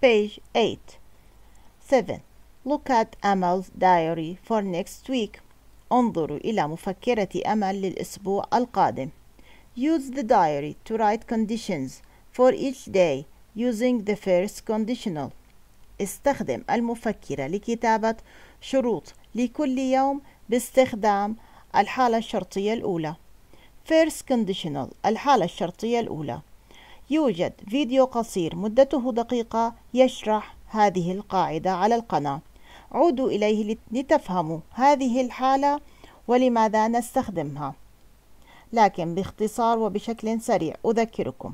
page 8 7 Look at Amal's diary for next week انظروا إلى مفكرة أمل للأسبوع القادم Use the diary to write conditions for each day using the first conditional استخدم المفكرة لكتابة شروط لكل يوم باستخدام الحالة الشرطية الأولى First conditional الحالة الشرطية الأولى يوجد فيديو قصير مدته دقيقة يشرح هذه القاعدة على القناة. عودوا إليه لتفهموا هذه الحالة ولماذا نستخدمها. لكن باختصار وبشكل سريع أذكركم.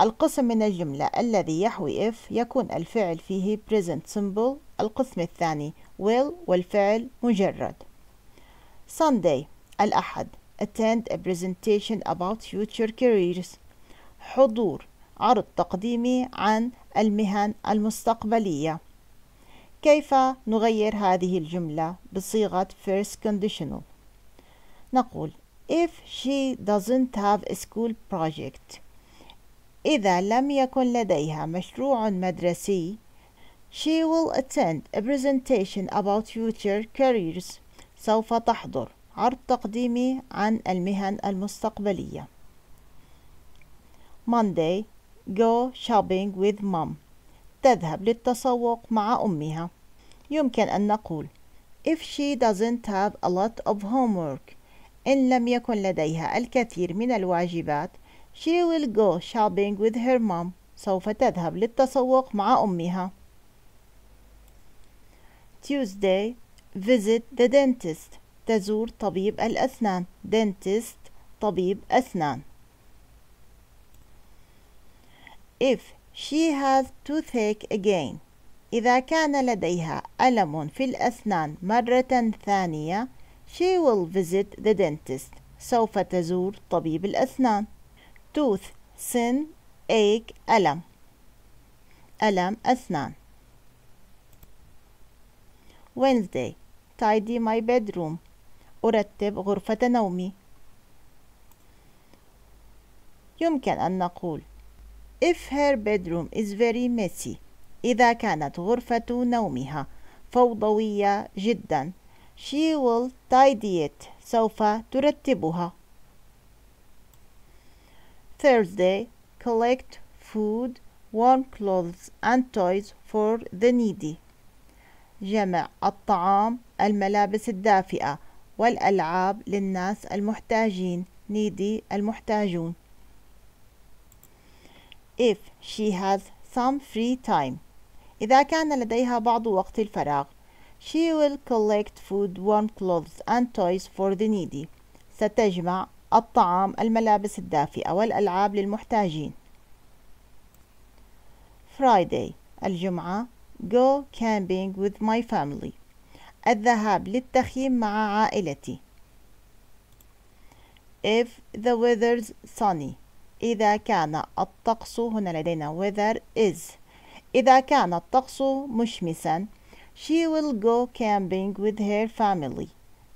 القسم من الجملة الذي يحوي if يكون الفعل فيه present simple القسم الثاني will والفعل مجرد. Sunday الأحد. Attend a presentation about future careers. حضور عرض تقديمي عن المهن المستقبلية. كيف نغير هذه الجملة بصيغة first conditional نقول if she doesn't have a school project. إذا لم يكن لديها مشروع مدرسي she will attend a presentation about future careers. سوف تحضر عرض تقديمي عن المهن المستقبلية. Monday go shopping with mom تذهب للتسوق مع أمها يمكن أن نقول if she doesn't have a lot of homework إن لم يكن لديها الكثير من الواجبات she will go shopping with her mom سوف تذهب للتسوق مع أمها Tuesday visit the dentist تزور طبيب الأسنان dentist طبيب أسنان if she has toothache again. إذا كان لديها ألم في الأسنان مرة ثانية she will visit the dentist. سوف تزور طبيب الأسنان. Tooth سن ache ألم. ألم أسنان. Wednesday tidy my bedroom. أرتب غرفة نومي. يمكن أن نقول If her bedroom is very messy إذا كانت غرفة نومها فوضوية جدا she will tidy it سوف ترتبها Thursday collect food warm clothes and toys for the needy جمع الطعام الملابس الدافئة والألعاب للناس المحتاجين needy المحتاجون if she has some free time إذا كان لديها بعض وقت الفراغ she will collect food warm clothes and toys for the needy ستجمع الطعام الملابس الدافئة والألعاب للمحتاجين Friday الجمعة go camping with my family الذهاب للتخييم مع عائلتي if the weather's sunny إذا كان الطقس هنا لدينا weather is. إذا كان الطقس مشمسا she will go camping with her family.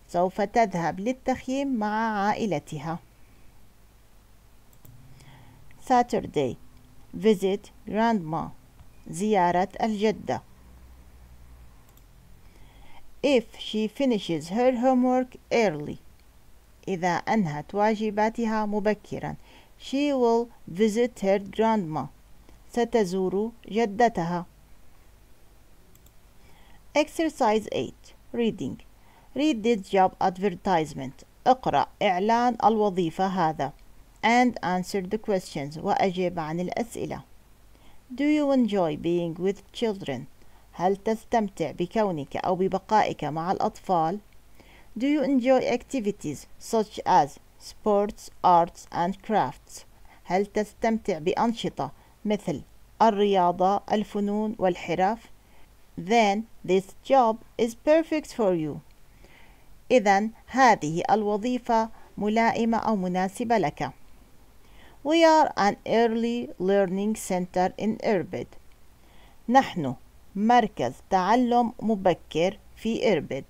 سوف تذهب للتخييم مع عائلتها. Saturday. Visit grandma. زيارة الجدة. If she finishes her homework early. إذا أنهت واجباتها مبكرا. She will visit her grandma ستزور جدتها Exercise 8 Reading Read this job advertisement اقرأ إعلان الوظيفة هذا and answer the questions وأجب عن الأسئلة Do you enjoy being with children? هل تستمتع بكونك أو ببقائك مع الأطفال؟ Do you enjoy activities such as sports, arts and crafts? هل تستمتع بأنشطة مثل الرياضة، الفنون والحرف؟ Then this job is perfect for you. إذا هذه الوظيفة ملائمة أو مناسبة لك. We are an early learning center in Irbid. نحن مركز تعلم مبكر في إربد.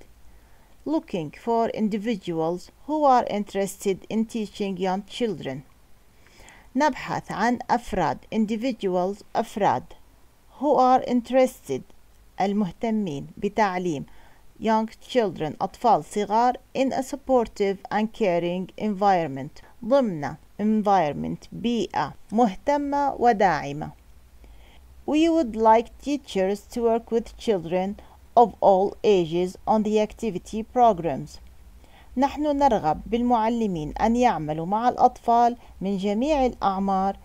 Looking for individuals who are interested in teaching young children. نبحث عن أفراد individuals أفراد who are interested المهتمين بتعليم young children أطفال صغار in a supportive and caring environment ضمن environment بيئة مهتمة وداعمة We would like teachers to work with children of all ages on the activity programs. نحن نرغب بالمعلمين أن يعملوا مع الأطفال من جميع الأعمار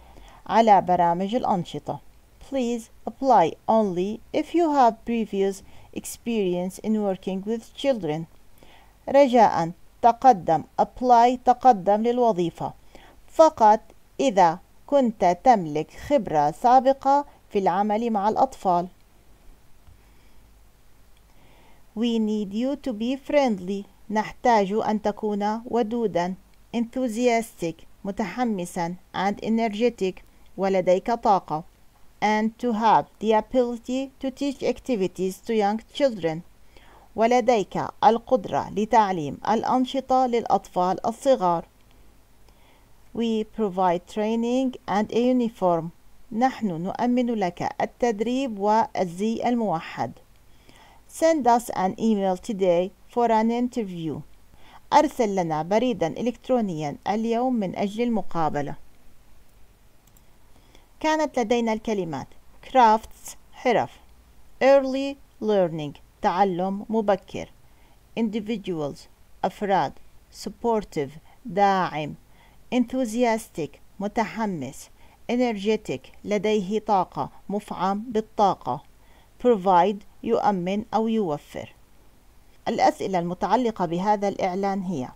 على برامج الأنشطة. Please apply only if you have previous experience in working with children. رجاء تقدم apply تقدم للوظيفة فقط إذا كنت تملك خبرة سابقة في العمل مع الأطفال. We need you to be friendly. نحتاج أن تكون ودودا enthusiastic متحمسا and energetic ولديك طاقة and to have the ability to teach activities to young children ولديك القدرة لتعليم الأنشطة للأطفال الصغار We provide training and a uniform نحن نؤمن لك التدريب والزي الموحد Send us an email today for an interview. أرسل لنا بريدا إلكترونيا اليوم من أجل المقابلة. كانت لدينا الكلمات crafts حرف early learning تعلم مبكر individuals أفراد supportive داعم enthusiastic متحمس energetic لديه طاقة مفعم بالطاقة provide يؤمن أو يوفر الأسئلة المتعلقة بهذا الإعلان هي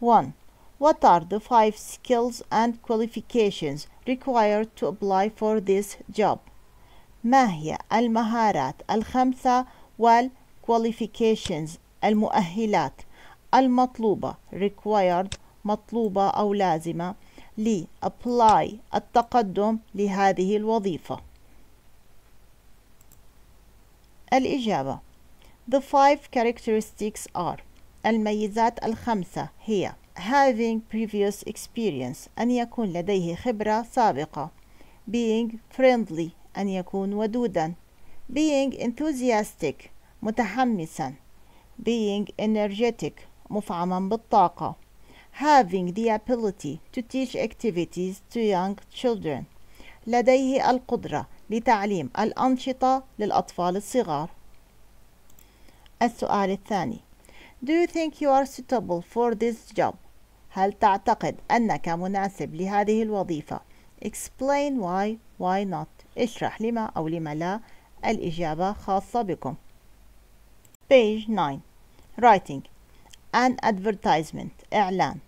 1. What are the five skills and qualifications required to apply for this job? ما هي المهارات الخمسة والqualifications المؤهلات المطلوبة required مطلوبة أو لازمة ل apply التقدم لهذه الوظيفة الإجابة The five characteristics are الميزات الخمسة هي having previous experience أن يكون لديه خبرة سابقة being friendly أن يكون ودودا being enthusiastic متحمسا being energetic مفعما بالطاقة having the ability to teach activities to young children لديه القدرة لتعليم الأنشطة للأطفال الصغار السؤال الثاني Do you think you are suitable for this job? هل تعتقد أنك مناسب لهذه الوظيفة؟ Explain why, why not. اشرح لما أو لما لا. الإجابة خاصة بكم. Page 9 Writing An advertisement إعلان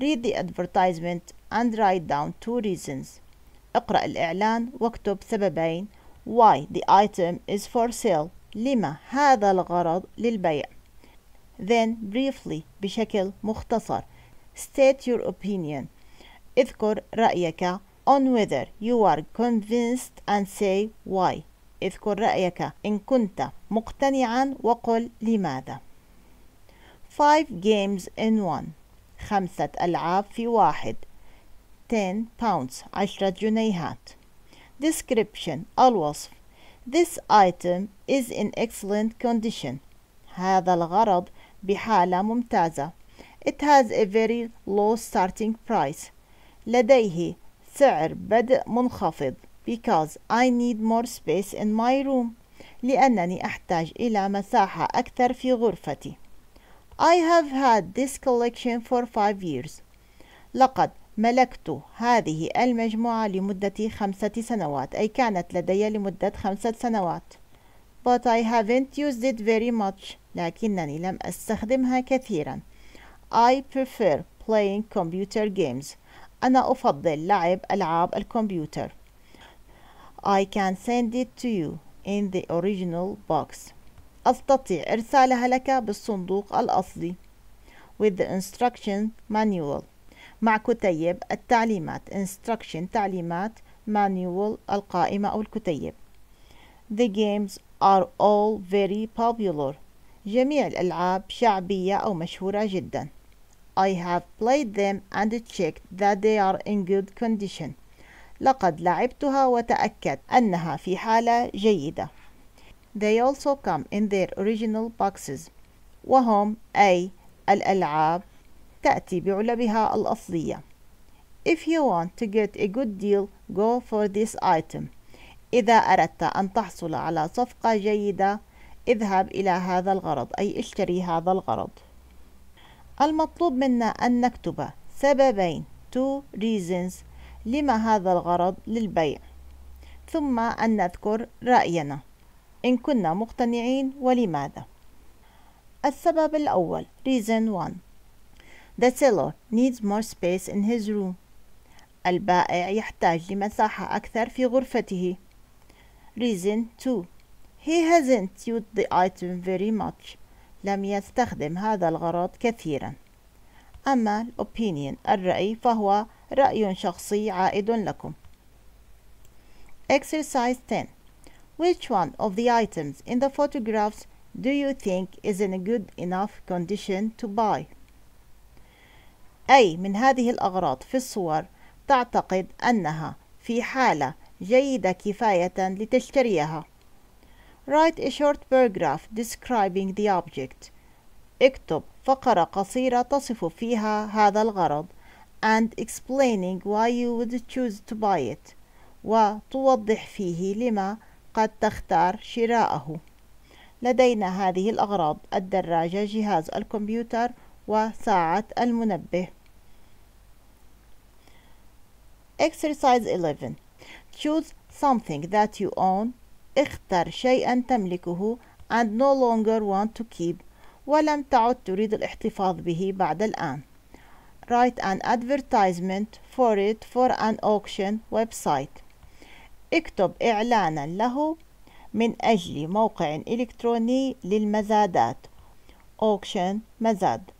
Read the advertisement and write down two reasons. اقرأ الإعلان واكتب سببين. Why the item is for sale. لما هذا الغرض للبيع. Then briefly بشكل مختصر. State your opinion. اذكر رأيك on whether you are convinced and say why. اذكر رأيك إن كنت مقتنعا وقل لماذا. 5 games in one. خمسة ألعاب في واحد. 10 pounds عشرة جنيهات description الوصف This item is in excellent condition. هذا الغرض بحالة ممتازة. It has a very low starting price. لديه سعر بدء منخفض because I need more space in my room. لأنني أحتاج إلى مساحة أكثر في غرفتي. I have had this collection for five years. لقد ملكت هذه المجموعة لمدة خمسة سنوات أي كانت لدي لمدة خمسة سنوات. But I haven't used it very much لكنني لم أستخدمها كثيرا. I prefer playing computer games. أنا أفضل لعب ألعاب الكمبيوتر. I can send it to you in the original box. أستطيع إرسالها لك بالصندوق الأصلي. With the instruction manual. مع كتيب التعليمات instruction تعليمات manual القائمة أو الكتيب The games are all very popular جميع الألعاب شعبية أو مشهورة جدا I have played them and checked that they are in good condition لقد لعبتها وتأكد أنها في حالة جيدة They also come in their original boxes وهم أي الألعاب تأتي بعلبها الأصلية. If you want to get a good deal go for this item. إذا أردت أن تحصل على صفقة جيدة اذهب إلى هذا الغرض أي اشتري هذا الغرض. المطلوب منا أن نكتب سببين two reasons لما هذا الغرض للبيع. ثم أن نذكر رأينا. إن كنا مقتنعين ولماذا؟ السبب الأول reason 1 The seller needs more space in his room البائع يحتاج لمساحة أكثر في غرفته reason 2 He hasn't used the item very much لم يستخدم هذا الغرض كثيرا أما الأوبينيون الرأي فهو رأي شخصي عائد لكم Exercise 10 Which one of the items in the photographs do you think is in a good enough condition to buy? أي من هذه الأغراض في الصور تعتقد أنها في حالة جيدة كفاية لتشتريها. Write a short paragraph describing the object. اكتب فقرة قصيرة تصف فيها هذا الغرض and explaining why you would choose to buy it وتوضح فيه لما قد تختار شراءه لدينا هذه الأغراض الدراجة جهاز الكمبيوتر وساعة المنبه Exercise 11 Choose something that you own اختر شيئا تملكه and no longer want to keep ولم تعد تريد الاحتفاظ به بعد الآن. Write an advertisement for it for an auction website. اكتب إعلانا له من أجل موقع إلكتروني للمزادات auction مزاد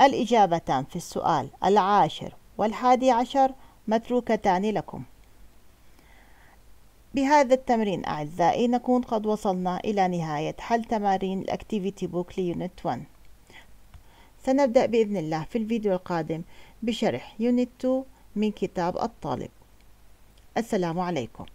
الإجابتان في السؤال العاشر والحادي عشر متروكتان لكم. بهذا التمرين أعزائي نكون قد وصلنا إلى نهاية حل تمارين ال activity book ل unit 1 سنبدأ بإذن الله في الفيديو القادم بشرح unit 2 من كتاب الطالب. السلام عليكم.